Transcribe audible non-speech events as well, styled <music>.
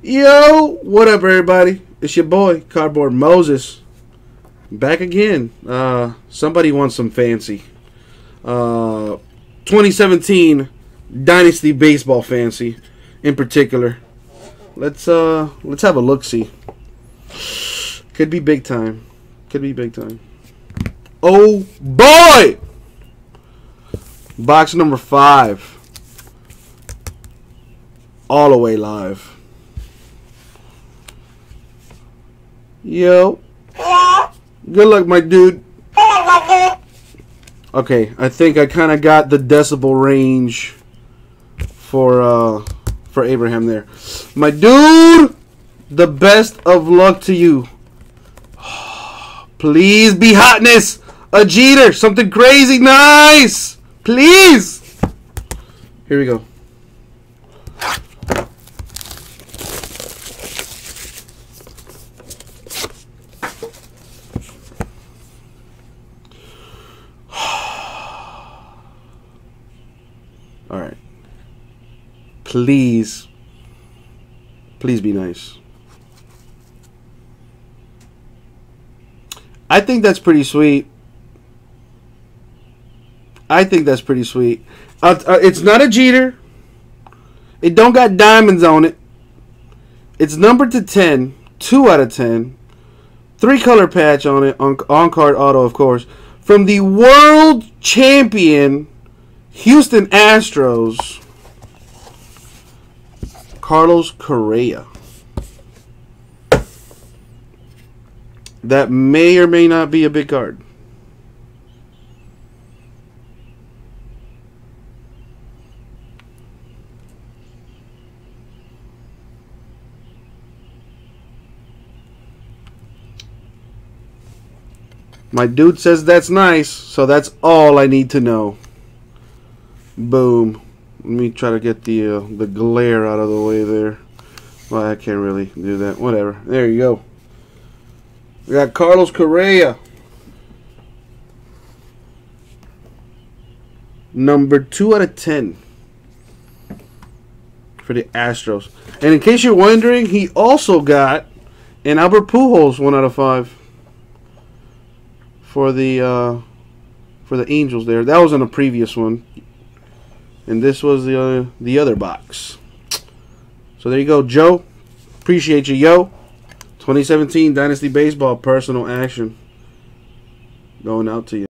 Yo, what up, everybody? It's your boy, Cardboard Moses. Back again. Uh, somebody wants some fancy. Uh, 2017 Dynasty Baseball Fancy, in particular. Let's uh, let's have a look. See, could be big time. Could be big time. Oh boy! Box number five. All the way live. Yo. Good luck, my dude. Okay, I think I kind of got the decibel range for uh for Abraham there. My dude, the best of luck to you. <sighs> Please be hotness. A Jeter, something crazy nice. Please. Here we go. All right. Please, please be nice. I think that's pretty sweet. I think that's pretty sweet. Uh, uh, it's not a Jeter. It don't got diamonds on it. It's numbered to 10. 2 out of 10. Three color patch on it. On, on card auto, of course. From the world champion Houston Astros. Carlos Correa. That may or may not be a big card. My dude says that's nice, so that's all I need to know. Boom. Let me try to get the uh, the glare out of the way there. Well, I can't really do that. Whatever. There you go. We got Carlos Correa. Number 2 out of 10 for the Astros. And in case you're wondering, he also got an Albert Pujols 1 out of 5 for the uh, for the Angels there. That was in a previous one. And this was the uh, the other box. So there you go, Joe. Appreciate you, yo. 2017 Dynasty Baseball personal action going out to you.